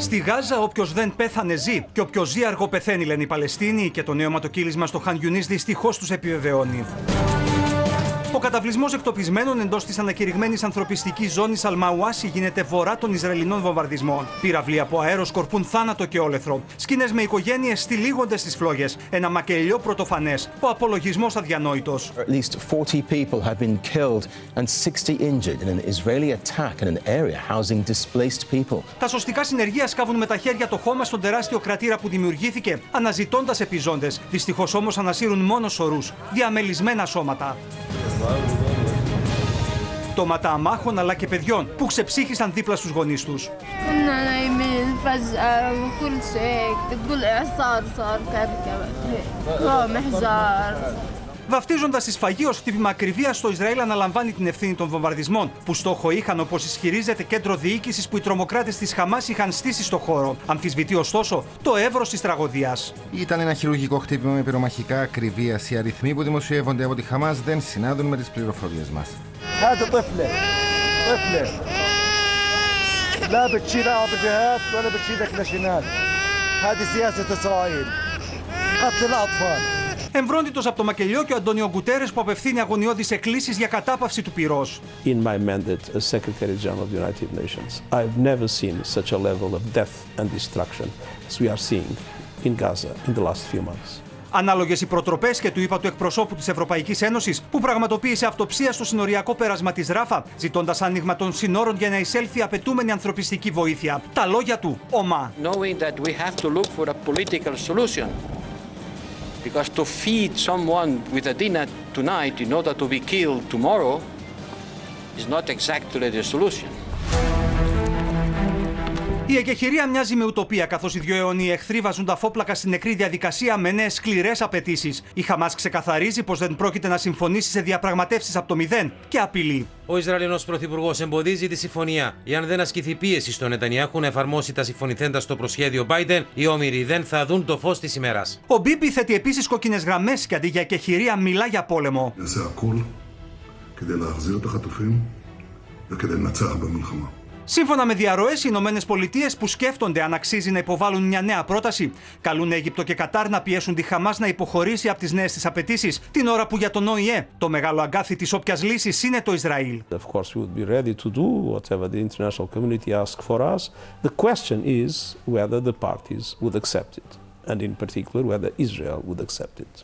Στη Γάζα, όποιος δεν πέθανε ζει και όποιος ζει αργό πεθαίνει, λένε οι Παλαιστίνοι και το νέο ματοκύλισμα στο Χαν Γιουνί δυστυχώς τους επιβεβαιώνει. Ο καταβλισμό εκτοπισμένων εντός της ανακηρυγμένης ανθρωπιστικής ζώνης Αλμαουάση γίνεται βορρά των Ισραηλινών βομβαρδισμών. Πύραυλοι από αέρο σκορπούν θάνατο και όλεθρο. Σκηνές με οικογένειες στυλίγονται στις φλόγες. Ένα μακελιό πρωτοφανές. Ο απολογισμός αδιανόητος. At least 40 people have been killed and 60 injured in an Israeli attack in an area housing displaced people. Τα σωστικά συνεργεία σκάβουν με τα χέρια το χώμα στον τεράστιο κρατήρα που δημιουργήθηκε, αναζητώντας επιζώντες. Δυστυχώς όμως ανασύρουν μόνο σωρούς. Διαμελισμένα σώματα. Πτώματα αμάχων αλλά και παιδιών που ξεψύχησαν δίπλα στους γονείς τους كنا نايمين فجأة وكل شيء تقول إعصار صار كركبة قام حجار Βαφτίζοντα τη σφαγή ω χτύπημα ακριβία, το Ισραήλ αναλαμβάνει την ευθύνη των βομβαρδισμών, που στόχο είχαν, όπω ισχυρίζεται, κέντρο διοίκηση που οι τρομοκράτε τη Χαμά είχαν στήσει στο χώρο. Αμφισβητεί ωστόσο το εύρο τη τραγωδία. Ήταν ένα χειρουργικό χτύπημα με πυρομαχικά ακριβία. Οι αριθμοί που δημοσιεύονται από τη Χαμά δεν συνάδουν με τι πληροφορίε μα. هات طفلة طفلة لا بتشيل بجهات ولا بتشيلك لشمال هذه سياسة إسرائيل قتل الأطفال Εμβρόντιτος από το μακελιό και ο Αντώνιο Γκουτέρες που απευθύνει αγωνιώδεις εκκλήσεις για κατάπαυση του πυρός. In my mandate as Secretary General of the United Nations, I've never seen such a level of death and destruction as we are seeing in Gaza in the last few months. Ανάλογες οι προτροπές και του είπα του εκπροσώπου της Ευρωπαϊκής Ένωσης που πραγματοποίησε αυτοψία στο συνοριακό πέρασμα της Ράφα, ζητώντας άνοιγμα των συνόρων για να εισέλθει απαιτούμενη ανθρωπιστική βοήθεια. Τα λόγια του, ομά. knowing that we have to look for a political solution. Because to feed someone with a dinner tonight in order to be killed tomorrow is not exactly the solution. Η εκεχηρία μοιάζει με ουτοπία, καθώ οι δύο αιώνιοι εχθροί βάζουν τα φόπλακα στην νεκρή διαδικασία με νέε σκληρέ απαιτήσει. Η Χαμά ξεκαθαρίζει πω δεν πρόκειται να συμφωνήσει σε διαπραγματεύσει από το μηδέν και απειλεί. Ο Ισραηλινό Πρωθυπουργό εμποδίζει τη συμφωνία. Εάν δεν ασκηθεί πίεση στον Νετανιάχου να εφαρμόσει τα συμφωνηθέντα στο προσχέδιο Biden, οι όμοιροι δεν θα δουν το φω τη ημέρα. Ο Μπίμπι θέτει επίση κόκκινε γραμμέ και αντί για εκεχηρία μιλά για πόλεμο. נעשה הכל כדי להחזיר את החטופים וכדי לנצח במלחמה. Σύμφωνα με διαρροές, οι Ηνωμένες Πολιτείες που σκέφτονται αν αξίζει να υποβάλουν μια νέα πρόταση, καλούν Αίγυπτο και Κατάρ να πιέσουν τη Χαμάς να υποχωρήσει από τις νέες της απαιτήσεις, την ώρα που για τον ΟΗΕ το μεγάλο αγκάθι της όποιας λύσης είναι το Ισραήλ. Of course, we would be ready to do whatever the international community asks for us. The question is whether the parties would accept it, and in particular, whether Israel would accept it.